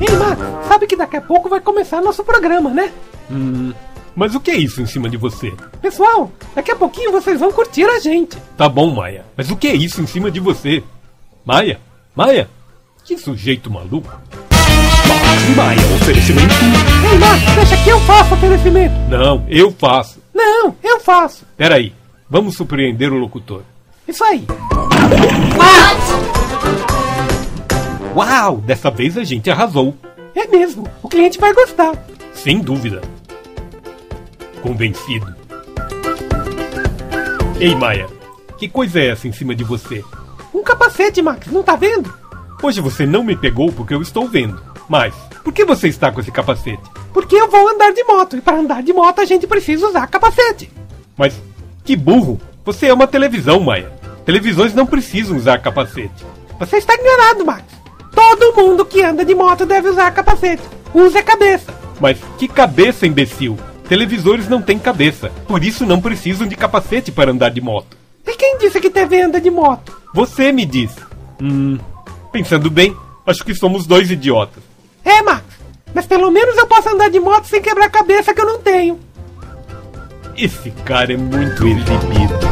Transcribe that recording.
Ei, Max, sabe que daqui a pouco vai começar nosso programa, né? Hum, mas o que é isso em cima de você? Pessoal, daqui a pouquinho vocês vão curtir a gente. Tá bom, Maia, mas o que é isso em cima de você? Maia? Maia? Que sujeito maluco. Maia, oferecimento. Ei, Max, deixa que eu faço o oferecimento. Não, eu faço. Não, eu faço. Peraí, vamos surpreender o locutor. Isso aí. Uau, dessa vez a gente arrasou. É mesmo, o cliente vai gostar. Sem dúvida. Convencido. Ei, Maia, que coisa é essa em cima de você? Um capacete, Max, não tá vendo? Hoje você não me pegou porque eu estou vendo. Mas, por que você está com esse capacete? Porque eu vou andar de moto e para andar de moto a gente precisa usar capacete. Mas, que burro! Você é uma televisão, Maia. Televisões não precisam usar capacete. Você está enganado, Max. Todo mundo que anda de moto deve usar capacete. Use a cabeça. Mas que cabeça, imbecil! Televisores não têm cabeça, por isso não precisam de capacete para andar de moto. E quem disse que TV anda de moto? Você me disse. Hum, pensando bem, acho que somos dois idiotas. É, Max. Mas pelo menos eu posso andar de moto sem quebrar a cabeça que eu não tenho. Esse cara é muito exibido.